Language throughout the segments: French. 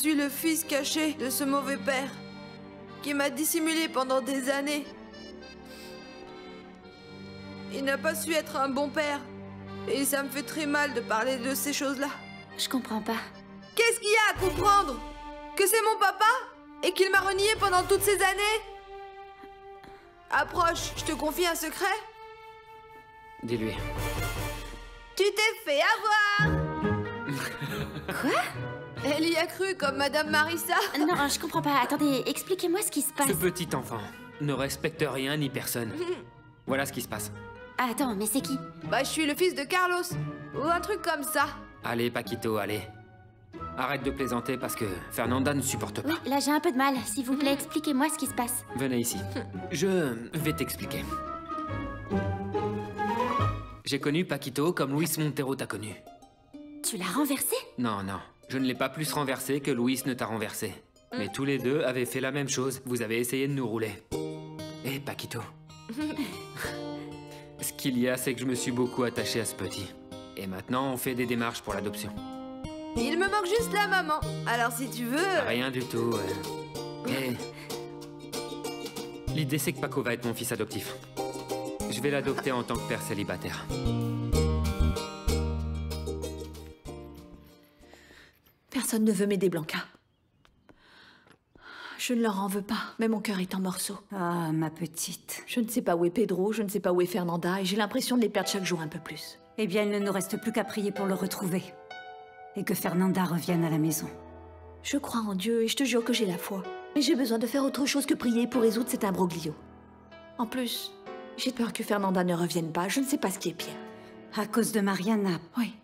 suis le fils caché de ce mauvais père qui m'a dissimulé pendant des années. Il n'a pas su être un bon père. Et ça me fait très mal de parler de ces choses-là. Je comprends pas. Qu'est-ce qu'il y a à comprendre? Que c'est mon papa Et qu'il m'a renié pendant toutes ces années? Approche, je te confie un secret Dis-lui. Tu t'es fait avoir Quoi? Elle y a cru comme Madame Marissa Non, je comprends pas. Attendez, expliquez-moi ce qui se passe. Ce petit enfant ne respecte rien ni personne. Voilà ce qui se passe. Attends, mais c'est qui? Bah, je suis le fils de Carlos. Ou un truc comme ça. Allez, Paquito, allez. Arrête de plaisanter parce que Fernanda ne supporte Oui, pas. là j'ai un peu de mal. S'il vous plaît, expliquez-moi ce qui se passe. Venez ici. Je vais t'expliquer. J'ai connu Paquito comme Luis Montero t'a connu. Tu l'as renversé? Non, non. Je ne l'ai pas plus renversé que Luis ne t'a renversé. Mais tous les deux avaient fait la même chose. Vous avez essayé de nous rouler. Eh, Paquito. Ce qu'il y a, c'est que je me suis beaucoup attaché à ce petit. Et maintenant, on fait des démarches pour l'adoption. Il me manque juste la maman. Alors si tu veux... Rien du tout. euh. Eh. L'idée, c'est que Paco va être mon fils adoptif. Je vais l'adopter en tant que père célibataire. Personne ne veut m'aider, Blanca. Je ne leur en veux pas, mais mon cœur est en morceaux. Ah, ma petite. Je ne sais pas où est Pedro, je ne sais pas où est Fernanda, et j'ai l'impression de les perdre chaque jour un peu plus. Eh bien, il ne nous reste plus qu'à prier pour le retrouver. Et que Fernanda revienne à la maison. Je crois en Dieu et je te jure que j'ai la foi. Mais j'ai besoin de faire autre chose que prier pour résoudre cet imbroglio. En plus, j'ai peur que Fernanda ne revienne pas, je ne sais pas ce qui est pire. À cause de Mariana. Oui,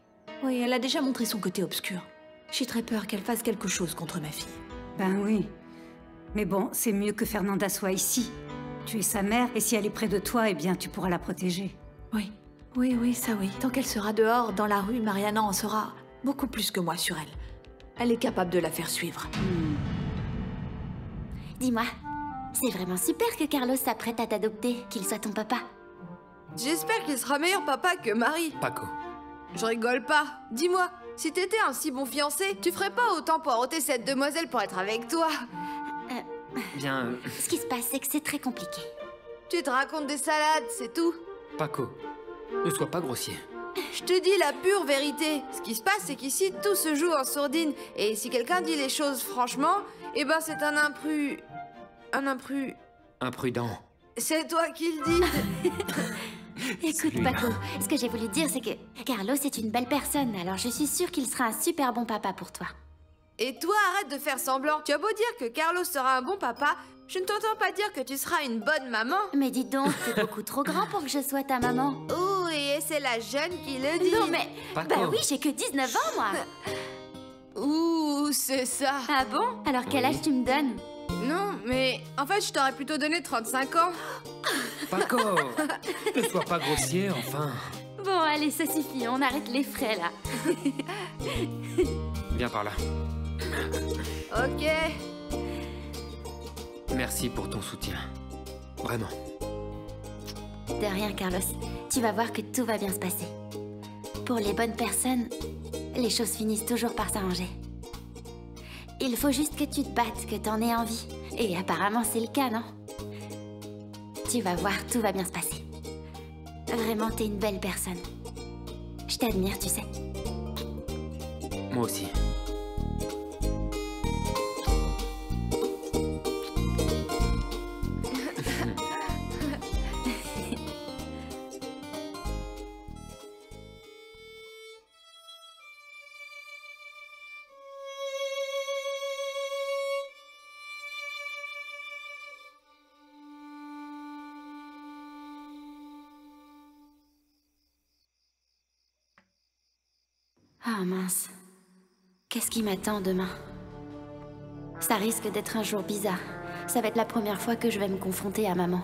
oui, elle a déjà montré son côté obscur. J'ai très peur qu'elle fasse quelque chose contre ma fille. Ben oui. Mais bon, c'est mieux que Fernanda soit ici. Tu es sa mère, et si elle est près de toi, eh bien, tu pourras la protéger. Oui, oui, oui, ça oui. Tant qu'elle sera dehors, dans la rue, Mariana en saura beaucoup plus que moi sur elle. Elle est capable de la faire suivre. Dis-moi, c'est vraiment super que Carlos s'apprête à t'adopter, qu'il soit ton papa. J'espère qu'il sera meilleur papa que Marie. Paco. Je rigole pas. Dis-moi, si t'étais un si bon fiancé, tu ferais pas autant poireauter cette demoiselle pour être avec toi. Bien, euh, Ce qui se passe, c'est que c'est très compliqué. Tu te racontes des salades, c'est tout. Paco. Ne sois pas grossier. Je te dis la pure vérité. Ce qui se passe, c'est qu'ici, tout se joue en sourdine. Et si quelqu'un dit les choses franchement, eh ben c'est un impru... Un impru... Imprudent. C'est toi qui le dis. Écoute. Paco, ce que j'ai voulu dire, c'est que Carlos est une belle personne, alors je suis sûre qu'il sera un super bon papa pour toi. Et toi, arrête de faire semblant. Tu as beau dire que Carlos sera un bon papa, je ne t'entends pas dire que tu seras une bonne maman. Mais dis donc, t'es beaucoup trop grand pour que je sois ta maman. Ouh, et c'est la jeune qui le dit. Non mais... Paco. Bah oui, j'ai que 19 ans, moi Ouh, c'est ça. Ah bon? Alors quel Oui. âge tu me donnes? Non, mais en fait, je t'aurais plutôt donné 35 ans. Paco Ne sois pas grossier, enfin. Bon, allez, ça suffit, on arrête les frais, là. Viens par là. Ok. Merci pour ton soutien. Vraiment. De rien, Carlos. Tu vas voir que tout va bien se passer. pour les bonnes personnes, les choses finissent toujours par s'arranger. Il faut juste que tu te battes, que t'en aies envie. Et apparemment, c'est le cas, non? Tu vas voir, tout va bien se passer. Vraiment, t'es une belle personne. Je t'admire, tu sais. Moi aussi. Mince. Qu'est-ce qui m'attend demain? Ça risque d'être un jour bizarre. Ça va être la première fois que je vais me confronter à maman.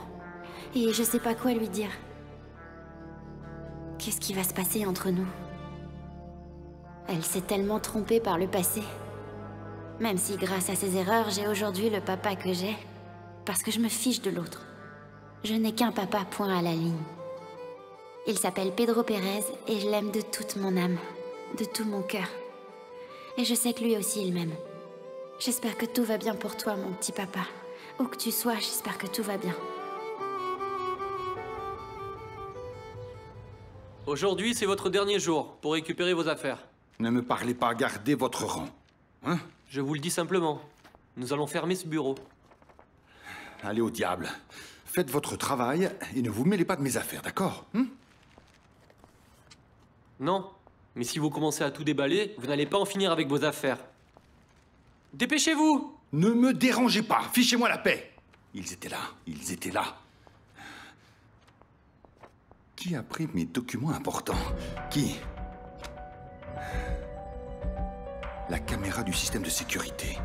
Et je sais pas quoi lui dire. Qu'est-ce qui va se passer entre nous? Elle s'est tellement trompée par le passé. Même si grâce à ses erreurs, j'ai aujourd'hui le papa que j'ai. Parce que je me fiche de l'autre. Je n'ai qu'un papa point à la ligne. Il s'appelle Pedro Pérez et je l'aime de toute mon âme, de tout mon cœur. Et je sais que lui aussi il m'aime. J'espère que tout va bien pour toi, mon petit papa. Où que tu sois, j'espère que tout va bien. Aujourd'hui, c'est votre dernier jour pour récupérer vos affaires. Ne me parlez pas, gardez votre rang. Hein? Je vous le dis simplement. Nous allons fermer ce bureau. Allez au diable. Faites votre travail et ne vous mêlez pas de mes affaires, d'accord? Hein? Non, mais si vous commencez à tout déballer, vous n'allez pas en finir avec vos affaires. Dépêchez-vous Ne me dérangez pas, fichez-moi la paix. Ils étaient là, ils étaient là. Qui a pris mes documents importants? Qui? La caméra du système de sécurité.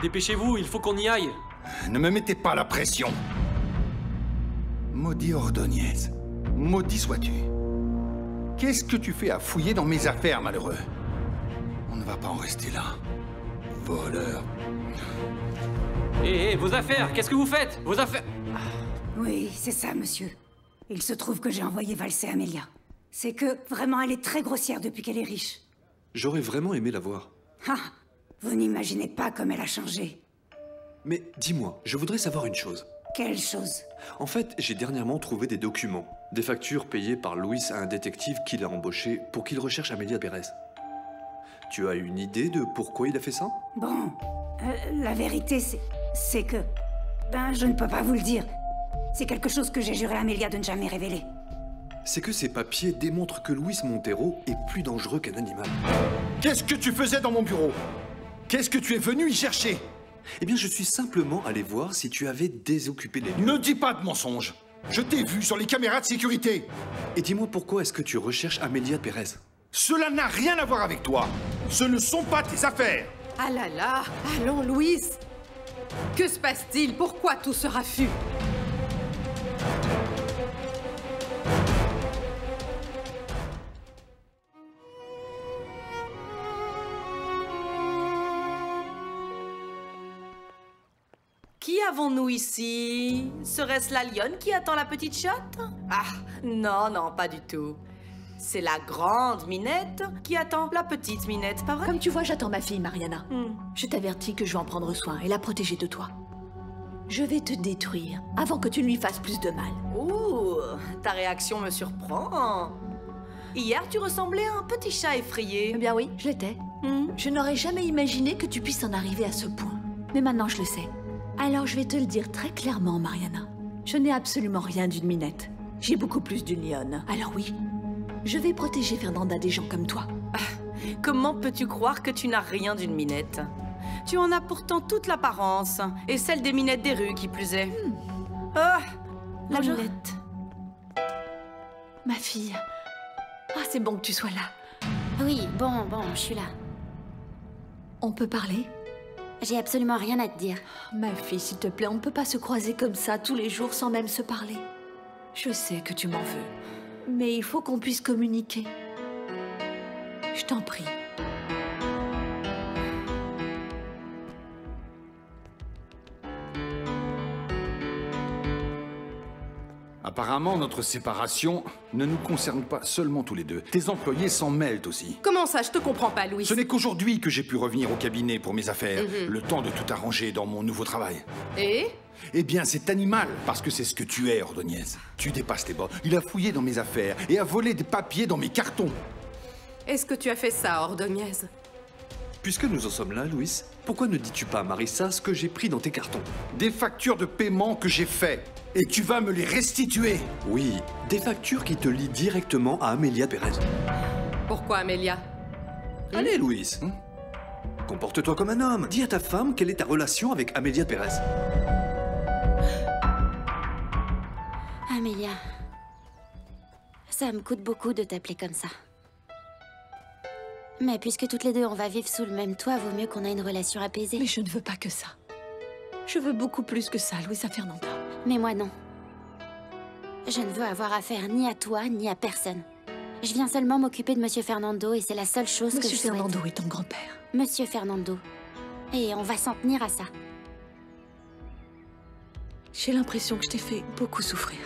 Dépêchez-vous, il faut qu'on y aille. Ne me mettez pas la pression. Maudit Ordonez. Maudit sois-tu. Qu'est-ce que tu fais à fouiller dans mes affaires, malheureux? On ne va pas en rester là. Voleur. Hé, hé, vos affaires, qu'est-ce que vous faites? Vos affaires Oui, c'est ça, monsieur. Il se trouve que j'ai envoyé valser Amélia. C'est que, vraiment, elle est très grossière depuis qu'elle est riche. J'aurais vraiment aimé la voir. Ah Vous n'imaginez pas comme elle a changé. Mais dis-moi, je voudrais savoir une chose. Quelle chose? En fait, j'ai dernièrement trouvé des documents, des factures payées par Louis à un détective qu'il a embauché pour qu'il recherche Amélia Pérez. Tu as une idée de pourquoi il a fait ça? Bon, euh, la vérité, c'est. que. Ben, je ne peux pas vous le dire. C'est quelque chose que j'ai juré à Amélia de ne jamais révéler. C'est que ces papiers démontrent que Louis Montero est plus dangereux qu'un animal. Qu'est-ce que tu faisais dans mon bureau? Qu'est-ce que tu es venu y chercher? Eh bien, je suis simplement allé voir si tu avais désoccupé les lieux. Ne dis pas de mensonges. Je t'ai vu sur les caméras de sécurité. Et dis-moi pourquoi est-ce que tu recherches Amélia Pérez? Cela n'a rien à voir avec toi. Ce ne sont pas tes affaires. Ah là là Allons, Louise Que se passe-t-il? Pourquoi tout ce raffut Avons-nous ici? Serait-ce la lionne qui attend la petite chatte? Ah, non, non, pas du tout. C'est la grande minette qui attend la petite minette, pas vrai? Comme tu vois, j'attends ma fille, Mariana. Hmm. Je t'avertis que je vais en prendre soin et la protéger de toi. Je vais te détruire avant que tu ne lui fasses plus de mal. Ouh, ta réaction me surprend. Hier, tu ressemblais à un petit chat effrayé. Eh bien oui, je l'étais. Hmm. Je n'aurais jamais imaginé que tu puisses en arriver à ce point. Mais maintenant, je le sais. Alors, je vais te le dire très clairement, Mariana. Je n'ai absolument rien d'une minette. J'ai beaucoup plus d'une lionne. Alors oui, je vais protéger Fernanda des gens comme toi. Comment peux-tu croire que tu n'as rien d'une minette? Tu en as pourtant toute l'apparence, et celle des minettes des rues qui plus est. Ah, la Bonjour. minette. Ma fille. Ah, c'est bon que tu sois là. Oui, bon, bon, je suis là. On peut parler? J'ai absolument rien à te dire. Ma fille, s'il te plaît, on ne peut pas se croiser comme ça tous les jours sans même se parler. Je sais que tu m'en veux, mais il faut qu'on puisse communiquer. Je t'en prie. Apparemment, notre séparation ne nous concerne pas seulement tous les deux. Tes employés s'en mêlent aussi. Comment ça, je te comprends pas, Louis Ce n'est qu'aujourd'hui que j'ai pu revenir au cabinet pour mes affaires, le temps de tout arranger dans mon nouveau travail. Et? Eh bien, c'est animal, parce que c'est ce que tu es, Ordonez. Tu dépasses tes bornes. Il a fouillé dans mes affaires et a volé des papiers dans mes cartons. est-ce que tu as fait ça, Ordonez? Puisque nous en sommes là, Louis, pourquoi ne dis-tu pas à Marissa ce que j'ai pris dans tes cartons? Des factures de paiement que j'ai fait. Et tu vas me les restituer. Oui, des factures qui te lient directement à Amélia Pérez. Pourquoi, Amélia? Allez, Louis. Comporte-toi comme un homme. Dis à ta femme quelle est ta relation avec Amélia Pérez. Amélia, ça me coûte beaucoup de t'appeler comme ça. Mais puisque toutes les deux on va vivre sous le même toit, vaut mieux qu'on ait une relation apaisée. Mais je ne veux pas que ça. Je veux beaucoup plus que ça, Louisa Fernanda. Mais moi non. Je ne veux avoir affaire ni à toi ni à personne. Je viens seulement m'occuper de Monsieur Fernando et c'est la seule chose que Monsieur je souhaite. Fernando est ton grand-père. Monsieur Fernando. Et on va s'en tenir à ça. J'ai l'impression que je t'ai fait beaucoup souffrir.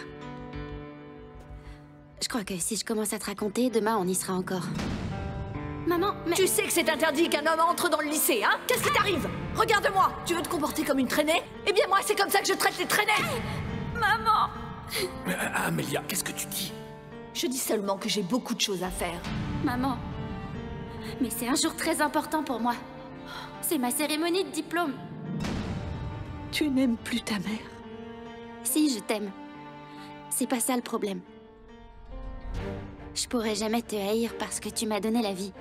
Je crois que si je commence à te raconter, demain on y sera encore. Maman, mais... Tu sais que c'est interdit qu'un homme entre dans le lycée, hein? Qu'est-ce qui t'arrive? Regarde-moi Tu veux te comporter comme une traînée? Eh bien moi, c'est comme ça que je traite les traînées Maman Amélia, qu'est-ce que tu dis? Je dis seulement que j'ai beaucoup de choses à faire. Maman. Mais c'est un jour très important pour moi. C'est ma cérémonie de diplôme. Tu n'aimes plus ta mère? Si, je t'aime. C'est pas ça le problème. Je pourrais jamais te haïr parce que tu m'as donné la vie.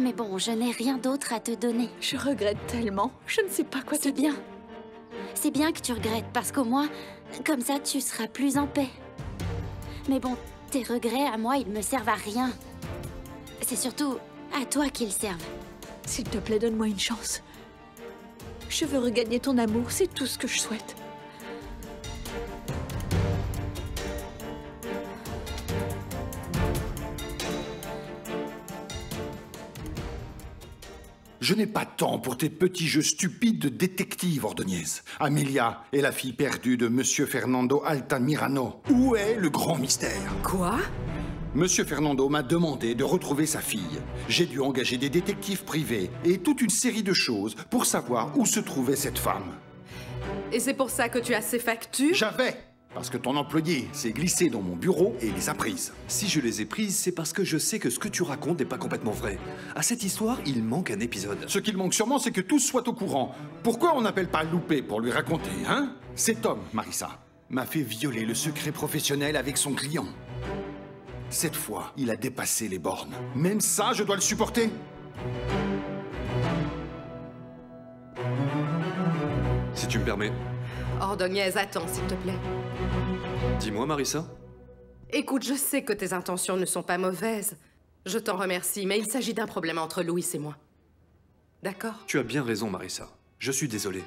Mais bon, je n'ai rien d'autre à te donner. Je regrette tellement. Je ne sais pas quoi te dire. bien. C'est bien que tu regrettes parce qu'au moins, comme ça, tu seras plus en paix. Mais bon, tes regrets à moi, ils me servent à rien. C'est surtout à toi qu'ils servent. S'il te plaît, donne-moi une chance. Je veux regagner ton amour, c'est tout ce que je souhaite. Je n'ai pas temps pour tes petits jeux stupides de détective, Ordonez. Amélia est la fille perdue de Monsieur Fernando Altamirano. Où est le grand mystère? Quoi? Monsieur Fernando m'a demandé de retrouver sa fille. J'ai dû engager des détectives privés et toute une série de choses pour savoir où se trouvait cette femme. Et c'est pour ça que tu as ces factures? J'avais Parce que ton employé s'est glissé dans mon bureau et les a prises. Si je les ai prises, c'est parce que je sais que ce que tu racontes n'est pas complètement vrai. À cette histoire, il manque un épisode. Ce qu'il manque sûrement, c'est que tous soient au courant. Pourquoi on n'appelle pas Loupé pour lui raconter, hein? Cet homme, Marissa, m'a fait violer le secret professionnel avec son client. Cette fois, il a dépassé les bornes. Même ça, je dois le supporter Si tu me permets. Ordonez, attends, s'il te plaît. Dis-moi, Marissa. Écoute, je sais que tes intentions ne sont pas mauvaises. Je t'en remercie, mais il s'agit d'un problème entre Louis et moi. D'accord? Tu as bien raison, Marissa. Je suis désolé.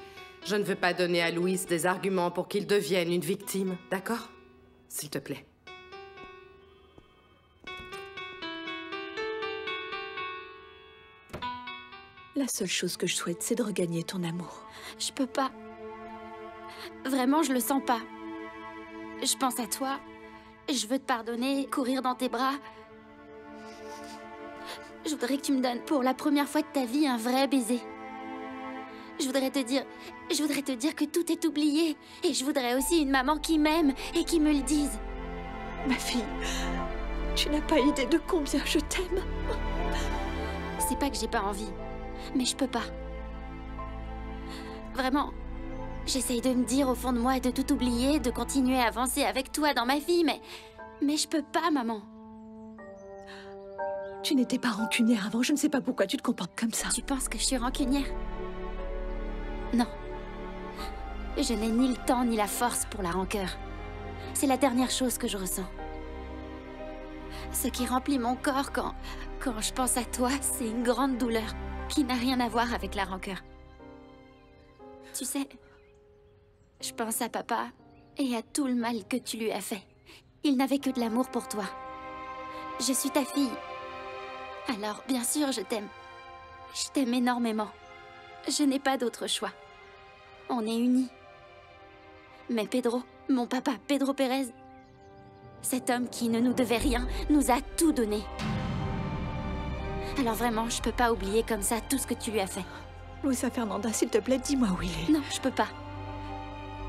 Je ne veux pas donner à Louis des arguments pour qu'il devienne une victime, d'accord? S'il te plaît. La seule chose que je souhaite, c'est de regagner ton amour. Je peux pas. Vraiment, je le sens pas. Je pense à toi. Je veux te pardonner, courir dans tes bras. Je voudrais que tu me donnes pour la première fois de ta vie un vrai baiser. Je voudrais te dire, je voudrais te dire que tout est oublié. Et je voudrais aussi une maman qui m'aime et qui me le dise. Ma fille, tu n'as pas idée de combien je t'aime. C'est pas que j'ai pas envie, mais je peux pas. Vraiment, j'essaye de me dire au fond de moi de tout oublier, de continuer à avancer avec toi dans ma vie, mais. Mais je peux pas, maman. Tu n'étais pas rancunière avant, je ne sais pas pourquoi tu te comportes comme ça. Tu penses que je suis rancunière? Non. Je n'ai ni le temps ni la force pour la rancœur. C'est la dernière chose que je ressens. Ce qui remplit mon corps quand, quand je pense à toi, c'est une grande douleur qui n'a rien à voir avec la rancœur. Tu sais, je pense à papa et à tout le mal que tu lui as fait. Il n'avait que de l'amour pour toi. Je suis ta fille. Alors, bien sûr, je t'aime. Je t'aime énormément. Je n'ai pas d'autre choix. On est unis. Mais Pedro, Mon papa, Pedro Pérez. Cet homme qui ne nous devait rien, nous a tout donné. Alors vraiment, je peux pas oublier comme ça tout ce que tu lui as fait. Luisa Fernanda, s'il te plaît, dis-moi où il est. Non, je peux pas.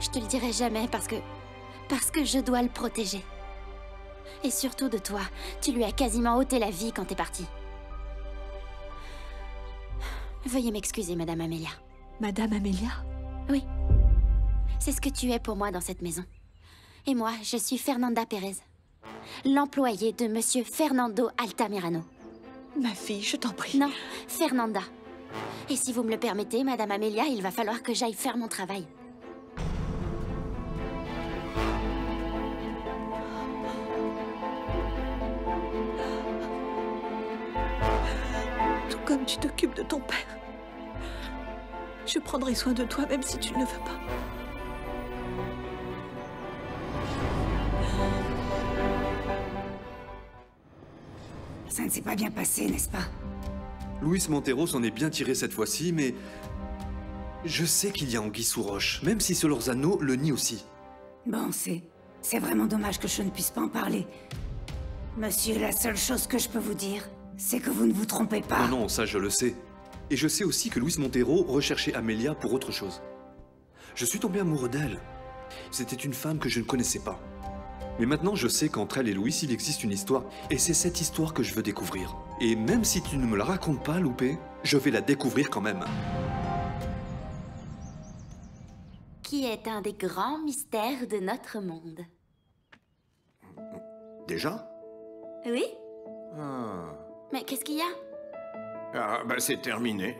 Je te le dirai jamais parce que. parce que je dois le protéger. Et surtout de toi, tu lui as quasiment ôté la vie quand t'es partie. Veuillez m'excuser, Madame Amelia. Madame Amelia Oui. C'est ce que tu es pour moi dans cette maison. Et moi, je suis Fernanda Pérez. L'employée de Monsieur Fernando Altamirano. Ma fille, je t'en prie. Non, Fernanda. Et si vous me le permettez, Madame Amelia, il va falloir que j'aille faire mon travail. Comme tu t'occupes de ton père. Je prendrai soin de toi même si tu ne le veux pas. Ça ne s'est pas bien passé, n'est-ce pas? Luis Montero s'en est bien tiré cette fois-ci, mais... Je sais qu'il y a anguille sous roche, même si Solorzano le nie aussi. Bon, c'est... C'est vraiment dommage que je ne puisse pas en parler. Monsieur, la seule chose que je peux vous dire, c'est que vous ne vous trompez pas. Non, non, ça je le sais. Et je sais aussi que Luis Montero recherchait Amelia pour autre chose. Je suis tombé amoureux d'elle. C'était une femme que je ne connaissais pas. Mais maintenant, je sais qu'entre elle et Louis, il existe une histoire. Et c'est cette histoire que je veux découvrir. Et même si tu ne me la racontes pas, Loupé, je vais la découvrir quand même. Qui est un des grands mystères de notre monde? Déjà? Oui Ah, Mais qu'est-ce qu'il y a? Ah bah c'est terminé.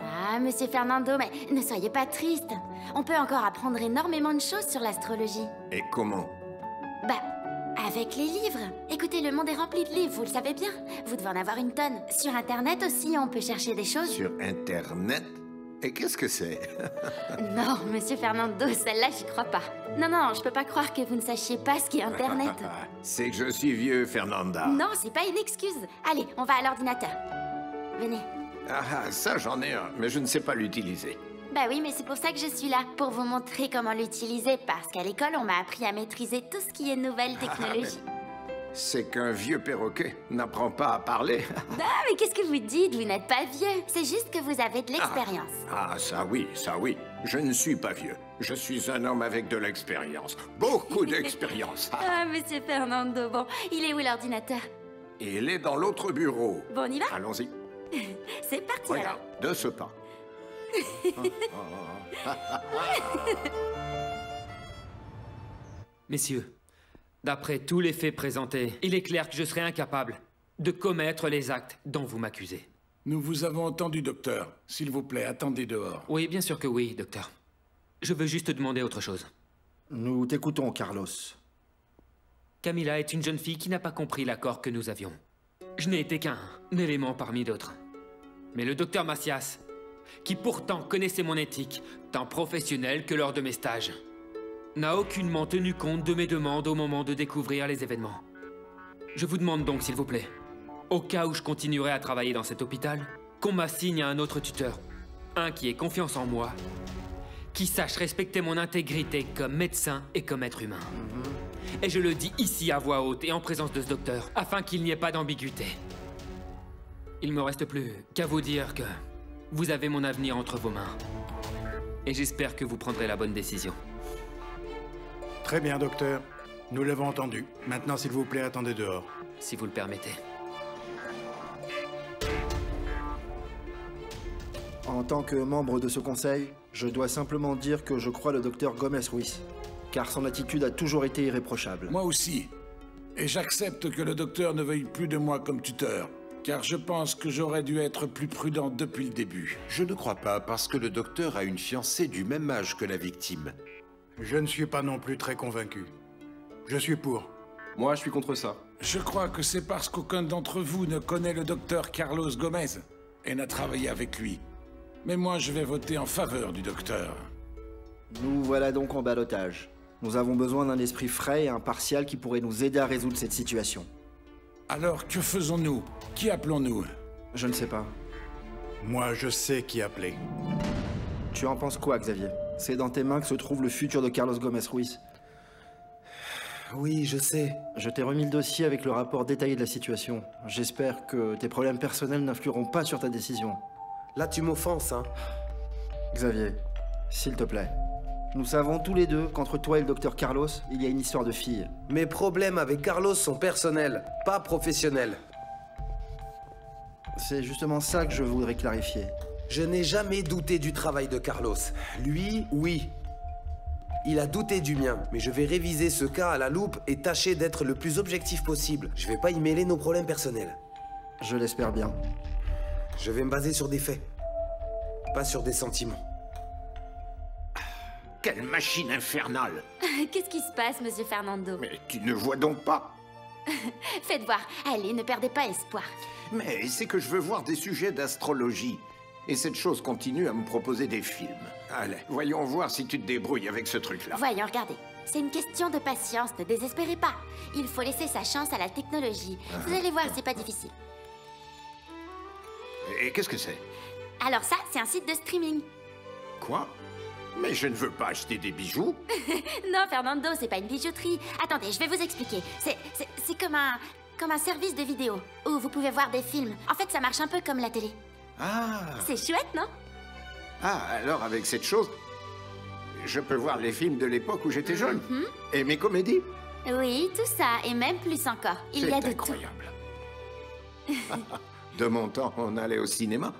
Ah, monsieur Fernando, mais ne soyez pas triste. On peut encore apprendre énormément de choses sur l'astrologie. Et comment? Bah, avec les livres. Écoutez, le monde est rempli de livres, vous le savez bien. Vous devez en avoir une tonne. Sur Internet aussi, on peut chercher des choses. Sur Internet? Et qu'est-ce que c'est? Non, monsieur Fernando, celle-là, j'y crois pas. Non, non, je peux pas croire que vous ne sachiez pas ce qu'est Internet. C'est que je suis vieux, Fernanda. non, c'est pas une excuse. Allez, on va à l'ordinateur. Venez. Ah, ça j'en ai un, mais je ne sais pas l'utiliser. Bah oui, mais c'est pour ça que je suis là, pour vous montrer comment l'utiliser, parce qu'à l'école, on m'a appris à maîtriser tout ce qui est nouvelle technologie. C'est qu'un vieux perroquet n'apprend pas à parler. Ah, mais qu'est-ce que vous dites? Vous n'êtes pas vieux. C'est juste que vous avez de l'expérience. Ah, ça oui, ça oui. Je ne suis pas vieux. Je suis un homme avec de l'expérience. Beaucoup d'expérience. Ah, monsieur Fernando, bon, il est où l'ordinateur? Il est dans l'autre bureau. Bon, on y va? Allons-y. C'est parti alors. Regarde, de ce pas. Messieurs, d'après tous les faits présentés, il est clair que je serai incapable de commettre les actes dont vous m'accusez. Nous vous avons entendu, docteur. S'il vous plaît, attendez dehors. Oui, bien sûr que oui, docteur. Je veux juste demander autre chose. Nous t'écoutons, Carlos. Camilla est une jeune fille qui n'a pas compris l'accord que nous avions. Je n'ai été qu'un élément parmi d'autres. Mais le docteur Macias, qui pourtant connaissait mon éthique, tant professionnelle que lors de mes stages, n'a aucunement tenu compte de mes demandes au moment de découvrir les événements. Je vous demande donc, s'il vous plaît, au cas où je continuerai à travailler dans cet hôpital, qu'on m'assigne à un autre tuteur. Un qui ait confiance en moi, qui sache respecter mon intégrité comme médecin et comme être humain. Et je le dis ici à voix haute et en présence de ce docteur, afin qu'il n'y ait pas d'ambiguïté. Il me reste plus qu'à vous dire que vous avez mon avenir entre vos mains. Et j'espère que vous prendrez la bonne décision. Très bien, docteur. Nous l'avons entendu. Maintenant, s'il vous plaît, attendez dehors. Si vous le permettez. En tant que membre de ce conseil, je dois simplement dire que je crois le docteur Gomez Ruiz, car son attitude a toujours été irréprochable. Moi aussi. Et j'accepte que le docteur ne veuille plus de moi comme tuteur, car je pense que j'aurais dû être plus prudent depuis le début. Je ne crois pas, parce que le docteur a une fiancée du même âge que la victime. Je ne suis pas non plus très convaincu. Je suis pour. Moi, je suis contre ça. Je crois que c'est parce qu'aucun d'entre vous ne connaît le docteur Carlos Gomez et n'a travaillé avec lui. Mais moi, je vais voter en faveur du docteur. Nous voilà donc en balotage. Nous avons besoin d'un esprit frais et impartial qui pourrait nous aider à résoudre cette situation. Alors, que faisons-nous? Qui appelons-nous? Je ne sais pas. Moi, je sais qui appeler. Tu en penses quoi, Xavier? C'est dans tes mains que se trouve le futur de Carlos Gomez Ruiz. Oui, je sais. Je t'ai remis le dossier avec le rapport détaillé de la situation. J'espère que tes problèmes personnels n'influeront pas sur ta décision. Là, tu m'offenses, hein. Xavier, s'il te plaît. Nous savons tous les deux qu'entre toi et le docteur Carlos, il y a une histoire de fille. Mes problèmes avec Carlos sont personnels, pas professionnels. C'est justement ça que je voudrais clarifier. Je n'ai jamais douté du travail de Carlos. Lui, oui. Il a douté du mien, mais je vais réviser ce cas à la loupe et tâcher d'être le plus objectif possible. Je vais pas y mêler nos problèmes personnels. Je l'espère bien. Je vais me baser sur des faits, pas sur des sentiments. Quelle machine infernale Qu'est-ce qui se passe, monsieur Fernando? Mais tu ne vois donc pas Faites voir. Allez, ne perdez pas espoir. Mais c'est que je veux voir des sujets d'astrologie. Et cette chose continue à me proposer des films. Allez, voyons voir si tu te débrouilles avec ce truc-là. Voyons, regardez. C'est une question de patience, ne désespérez pas. Il faut laisser sa chance à la technologie. Vous allez voir, c'est pas difficile. Et qu'est-ce que c'est? Alors ça, c'est un site de streaming. Quoi? Mais je ne veux pas acheter des bijoux. non, Fernando, c'est pas une bijouterie. Attendez, je vais vous expliquer. C'est, c'est, c'est comme un, comme un service de vidéo où vous pouvez voir des films. En fait, ça marche un peu comme la télé. Ah C'est chouette, non? Ah, alors avec cette chose, je peux voir les films de l'époque où j'étais jeune. Mhm. Et mes comédies. Oui, tout ça, et même plus encore. Il y a de tout. incroyable. De mon temps, on allait au cinéma,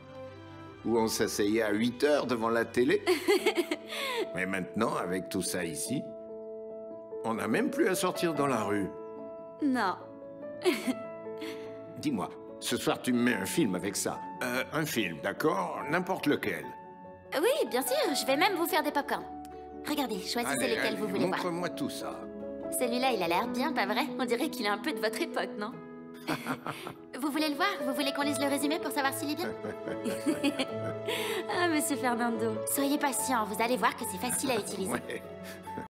où on s'asseyait à 8 heures devant la télé. Mais maintenant, avec tout ça ici, on n'a même plus à sortir dans la rue. Non. Dis-moi, ce soir tu me mets un film avec ça. Euh, un film, d'accord N'importe lequel. Oui, bien sûr, je vais même vous faire des popcorn. Regardez, choisissez Allez, lequel allez, vous voulez voir. Montre-moi tout ça. Celui-là, il a l'air bien, pas vrai On dirait qu'il est un peu de votre époque, non Vous voulez le voir Vous voulez qu'on lise le résumé pour savoir s'il est bien Ah, monsieur Fernando. Soyez patient, vous allez voir que c'est facile à utiliser. Ouais.